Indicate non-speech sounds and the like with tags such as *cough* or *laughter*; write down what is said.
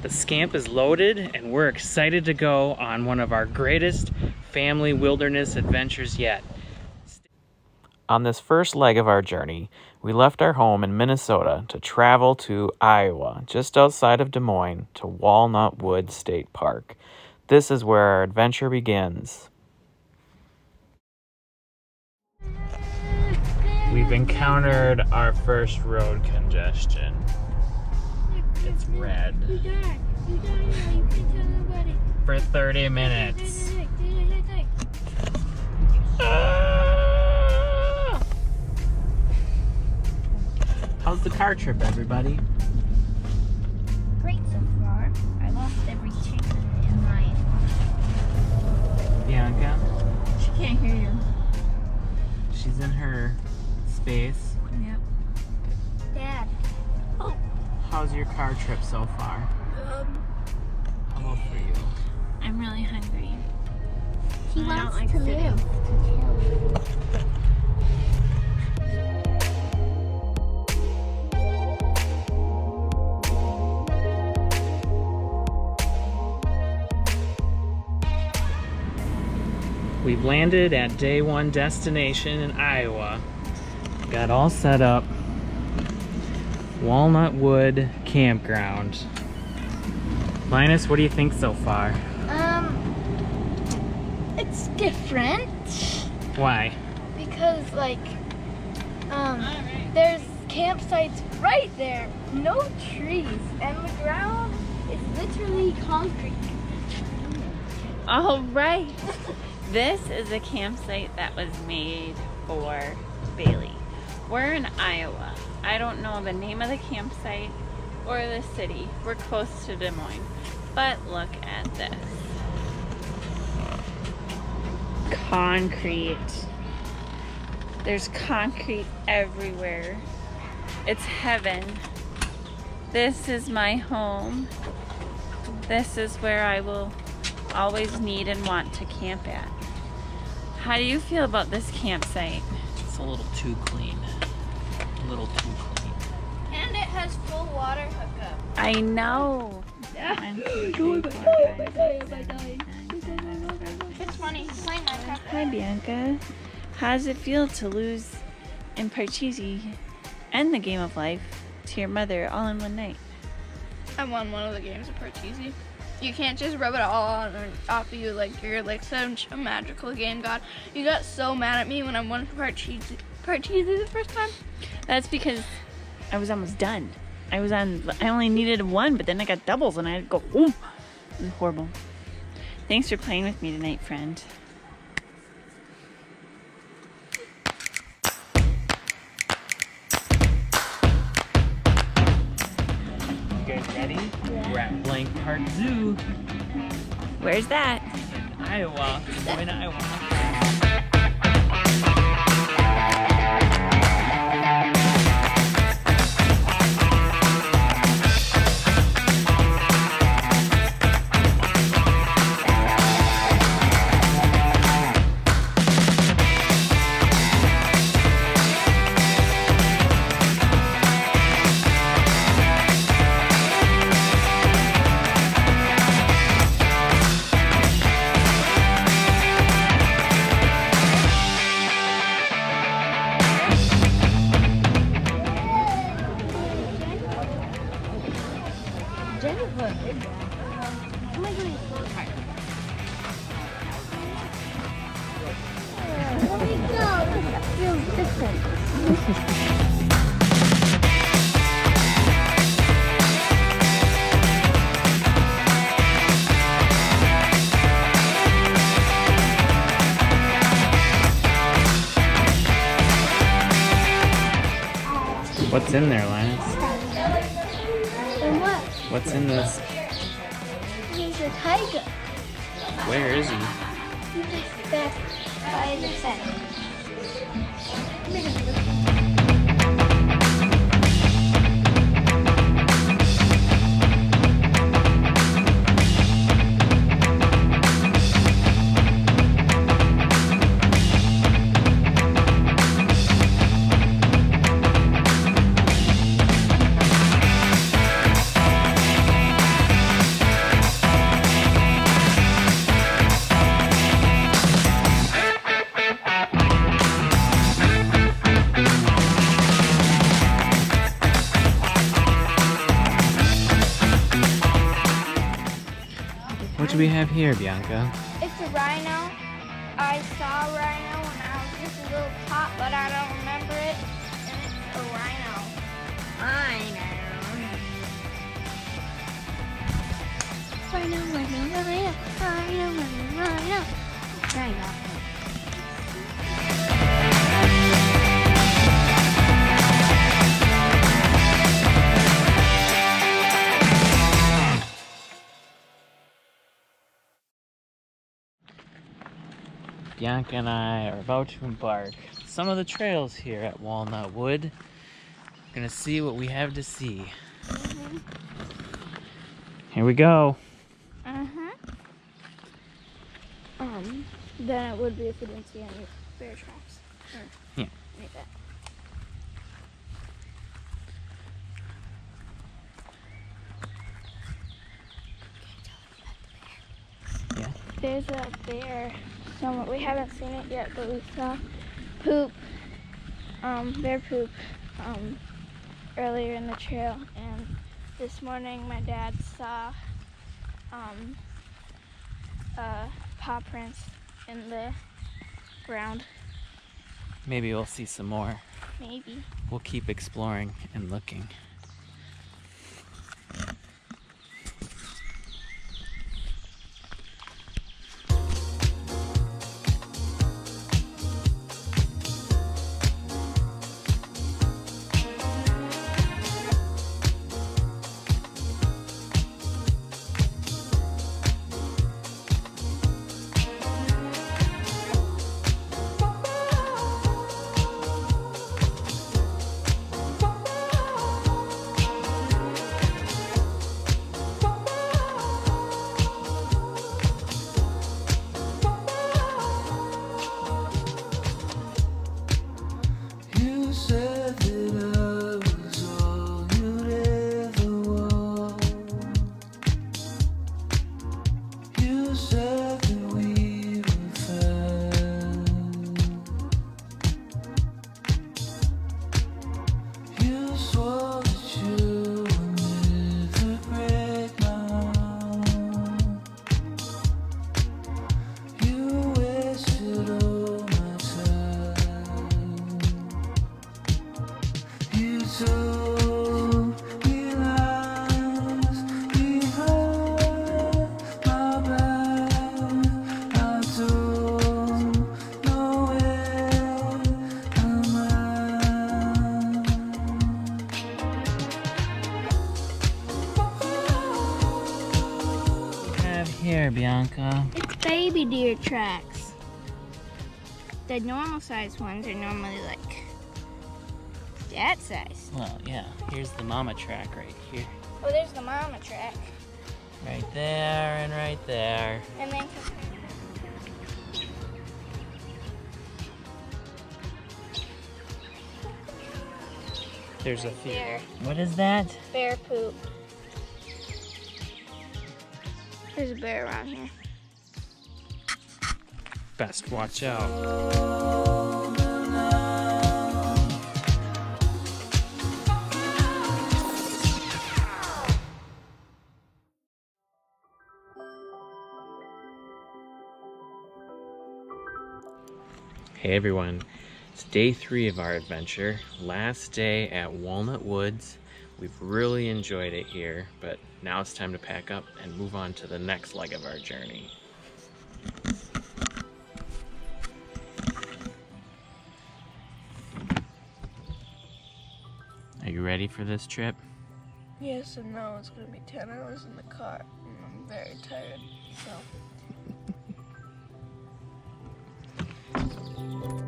The scamp is loaded and we're excited to go on one of our greatest family wilderness adventures yet. On this first leg of our journey, we left our home in Minnesota to travel to Iowa, just outside of Des Moines, to Walnut Wood State Park. This is where our adventure begins. We've encountered our first road congestion. It's red. For 30 minutes. Ah! How's the car trip, everybody? Great so far. I lost every chicken in my. Bianca, She can't hear you. she's in her space. How's your car trip so far? Um. How about for you? I'm really hungry. He I don't wants like to sitting. live. We've landed at day one destination in Iowa. Got all set up. Walnut Wood Campground. Linus, what do you think so far? Um, it's different Why? because like, um, there's campsites right there, no trees, and the ground is literally concrete. All *laughs* right. This is a campsite that was made for Bailey. We're in Iowa. I don't know the name of the campsite or the city. We're close to Des Moines. But look at this. Concrete. There's concrete everywhere. It's heaven. This is my home. This is where I will always need and want to camp at. How do you feel about this campsite? It's a little too clean. A little too clean. And it has full water hookup. I know. One, two, three, four, five, six, seven, eight, nine, 10, 11, 12. It's funny. Playing Minecraft. Hi, Bianca. How does it feel to lose in Parcheesi and the game of life to your mother all in one night? I won one of the games of Parcheesi. You can't just rub it all on or off of you like you're like such a magical game god. You got so mad at me when I won Parcheesi, Parcheesi the first time. That's because I was almost done. I was on, I only needed one, but then I got doubles and I had to go, boom. It was horrible. Thanks for playing with me tonight, friend. You guys ready? We're at Blank Park Zoo, Where's that? In Iowa. We're in Iowa. Feels. What's in there, Linus? And what? What's in this? He's a tiger. Where is he? He's back by the fence. Mega, mega. Do we have here, Bianca? It's a rhino. I saw a rhino when I was just a little tot, but I don't remember it. And it's a rhino. Rhino. Rhino, rhino, rhino, rhino, rhino, rhino. Rhino. Bianca and I are about to embark some of the trails here at Walnut Wood. We're gonna see what we have to see. Here we go. Uh-huh. Um, then it would be if we didn't see any bear tracks. Or Yeah. any that. Yeah. There's a bear We haven't seen it yet, but we saw poop, um, bear poop, um, earlier in the trail. And this morning, my dad saw, um, uh, paw prints in the ground. Maybe we'll see some more. Maybe. We'll keep exploring and looking. Baby deer tracks. The normal size ones are normally like that size. Well, yeah, here's the mama track right here. Oh, there's the mama track. Right there and right there. And then There's a few. there, What is that? bear poop. There's a bear around here. Best watch out. Hey everyone, it's day three of our adventure. Last day at Walnut Woods. We've really enjoyed it here, but now it's time to pack up and move on to the next leg of our journey. Ready for this trip? Yes and no. It's gonna be 10 hours in the car. And I'm very tired. So. *laughs*